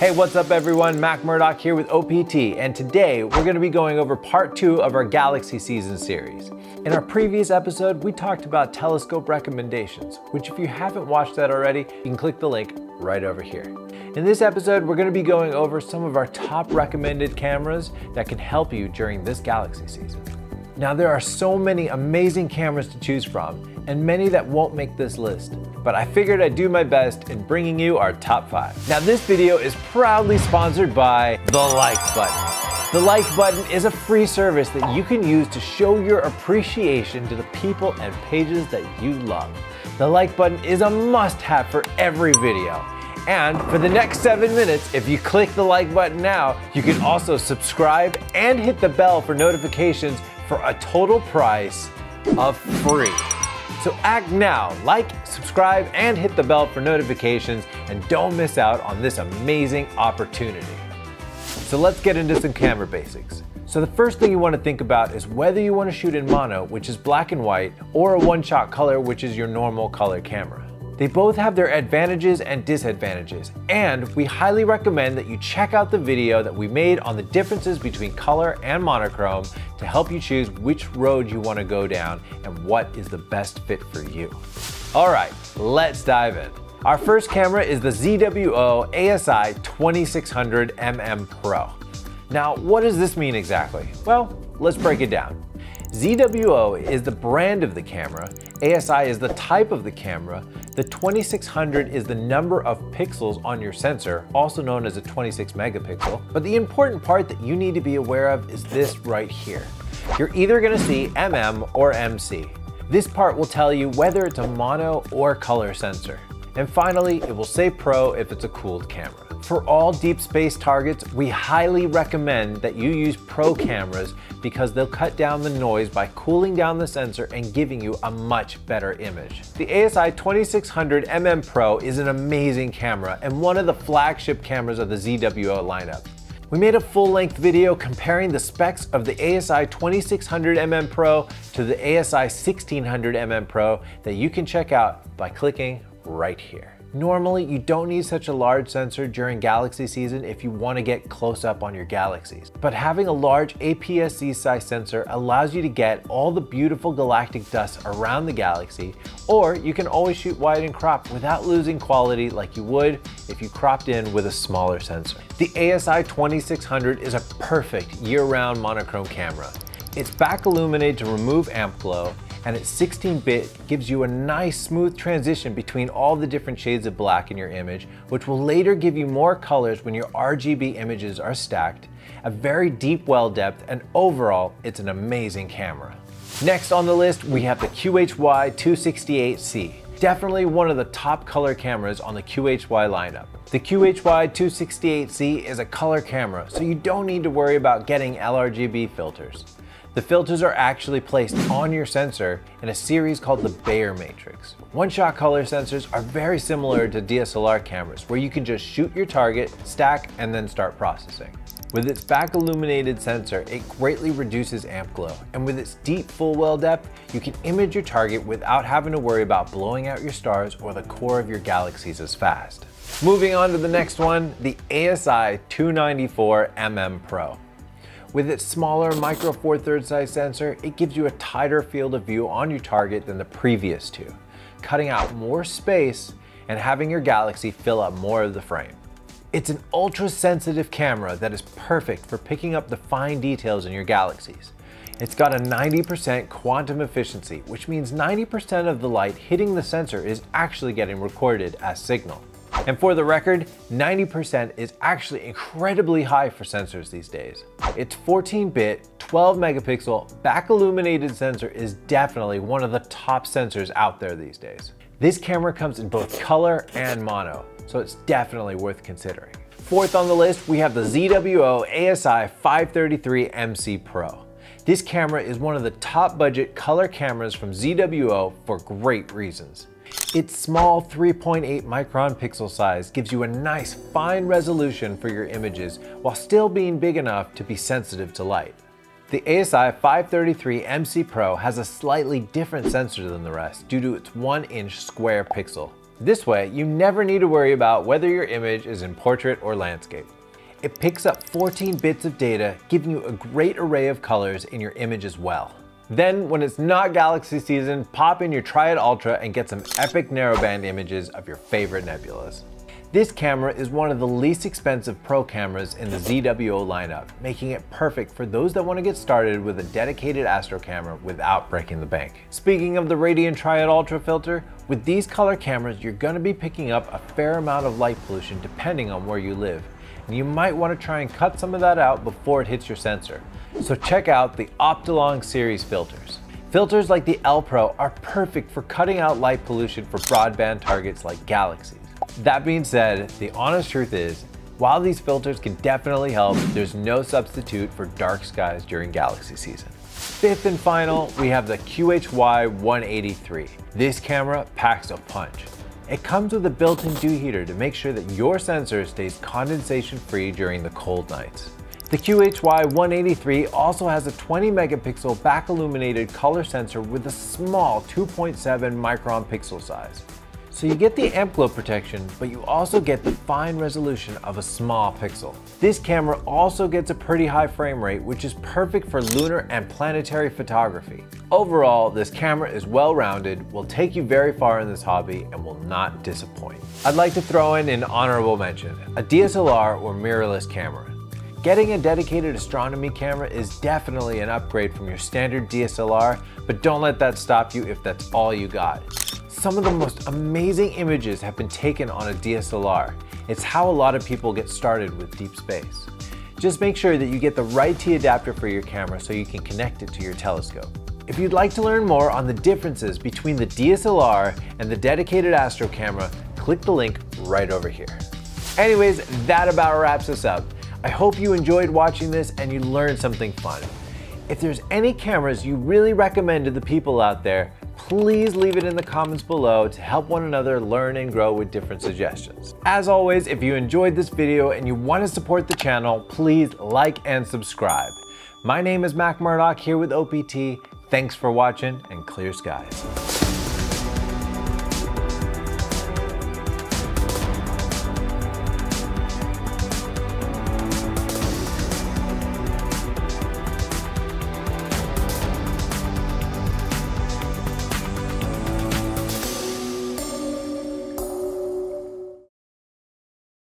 Hey, what's up everyone? Mack Murdoc here with OPT, and today we're gonna be going over part two of our Galaxy Season series. In our previous episode, we talked about telescope recommendations, which if you haven't watched that already, you can click the link right over here. In this episode, we're gonna be going over some of our top recommended cameras that can help you during this Galaxy season. Now there are so many amazing cameras to choose from, and many that won't make this list. But I figured I'd do my best in bringing you our top five. Now this video is proudly sponsored by the like button. The like button is a free service that you can use to show your appreciation to the people and pages that you love. The like button is a must have for every video. And for the next seven minutes, if you click the like button now, you can also subscribe and hit the bell for notifications for a total price of free. So act now, like, subscribe, and hit the bell for notifications, and don't miss out on this amazing opportunity. So let's get into some camera basics. So the first thing you want to think about is whether you want to shoot in mono, which is black and white, or a one-shot color, which is your normal color camera. They both have their advantages and disadvantages, and we highly recommend that you check out the video that we made on the differences between color and monochrome to help you choose which road you want to go down and what is the best fit for you. All right, let's dive in. Our first camera is the ZWO ASI 2600 mm Pro. Now, what does this mean exactly? Well, let's break it down. ZWO is the brand of the camera, ASI is the type of the camera, the 2600 is the number of pixels on your sensor, also known as a 26 megapixel, but the important part that you need to be aware of is this right here. You're either gonna see MM or MC. This part will tell you whether it's a mono or color sensor. And finally, it will say Pro if it's a cooled camera. For all deep space targets, we highly recommend that you use Pro cameras because they'll cut down the noise by cooling down the sensor and giving you a much better image. The ASI 2600mm Pro is an amazing camera and one of the flagship cameras of the ZWO lineup. We made a full-length video comparing the specs of the ASI 2600mm Pro to the ASI 1600mm Pro that you can check out by clicking right here. Normally, you don't need such a large sensor during galaxy season if you want to get close up on your galaxies. But having a large APS-C size sensor allows you to get all the beautiful galactic dust around the galaxy, or you can always shoot wide and crop without losing quality like you would if you cropped in with a smaller sensor. The ASI 2600 is a perfect year-round monochrome camera. It's back illuminated to remove amp glow, and its 16-bit gives you a nice smooth transition between all the different shades of black in your image, which will later give you more colors when your RGB images are stacked, a very deep well depth, and overall, it's an amazing camera. Next on the list, we have the QHY 268C. Definitely one of the top color cameras on the QHY lineup. The QHY 268C is a color camera, so you don't need to worry about getting LRGB filters. The filters are actually placed on your sensor in a series called the Bayer Matrix. One-shot color sensors are very similar to DSLR cameras where you can just shoot your target, stack, and then start processing. With its back illuminated sensor, it greatly reduces amp glow, and with its deep full well depth, you can image your target without having to worry about blowing out your stars or the core of your galaxies as fast. Moving on to the next one, the ASI 294mm Pro. With its smaller micro four thirds size sensor, it gives you a tighter field of view on your target than the previous two, cutting out more space and having your Galaxy fill up more of the frame. It's an ultra sensitive camera that is perfect for picking up the fine details in your galaxies. It's got a 90% quantum efficiency, which means 90% of the light hitting the sensor is actually getting recorded as signal. And for the record, 90% is actually incredibly high for sensors these days. Its 14-bit, 12 megapixel back illuminated sensor is definitely one of the top sensors out there these days. This camera comes in both color and mono, so it's definitely worth considering. Fourth on the list, we have the ZWO ASI 533 MC Pro. This camera is one of the top budget color cameras from ZWO for great reasons. Its small 3.8 micron pixel size gives you a nice fine resolution for your images while still being big enough to be sensitive to light. The ASI 533 MC Pro has a slightly different sensor than the rest due to its 1 inch square pixel. This way, you never need to worry about whether your image is in portrait or landscape. It picks up 14 bits of data, giving you a great array of colors in your image as well. Then, when it's not galaxy season, pop in your Triad Ultra and get some epic narrowband images of your favorite nebulas. This camera is one of the least expensive pro cameras in the ZWO lineup, making it perfect for those that want to get started with a dedicated astro camera without breaking the bank. Speaking of the Radiant Triad Ultra filter, with these color cameras, you're going to be picking up a fair amount of light pollution depending on where you live. And you might want to try and cut some of that out before it hits your sensor. So check out the Optolong series filters. Filters like the L Pro are perfect for cutting out light pollution for broadband targets like galaxies. That being said, the honest truth is, while these filters can definitely help, there's no substitute for dark skies during galaxy season. Fifth and final, we have the QHY 183. This camera packs a punch. It comes with a built-in dew heater to make sure that your sensor stays condensation free during the cold nights. The QHY183 also has a 20 megapixel back illuminated color sensor with a small 2.7 micron pixel size. So you get the amp glow protection, but you also get the fine resolution of a small pixel. This camera also gets a pretty high frame rate, which is perfect for lunar and planetary photography. Overall, this camera is well-rounded, will take you very far in this hobby, and will not disappoint. I'd like to throw in an honorable mention, a DSLR or mirrorless camera. Getting a dedicated astronomy camera is definitely an upgrade from your standard DSLR, but don't let that stop you if that's all you got. Some of the most amazing images have been taken on a DSLR. It's how a lot of people get started with deep space. Just make sure that you get the right T adapter for your camera so you can connect it to your telescope. If you'd like to learn more on the differences between the DSLR and the dedicated Astro camera, click the link right over here. Anyways, that about wraps us up. I hope you enjoyed watching this and you learned something fun. If there's any cameras you really recommend to the people out there, please leave it in the comments below to help one another learn and grow with different suggestions. As always, if you enjoyed this video and you want to support the channel, please like and subscribe. My name is Mack Murdoc here with OPT. Thanks for watching and clear skies.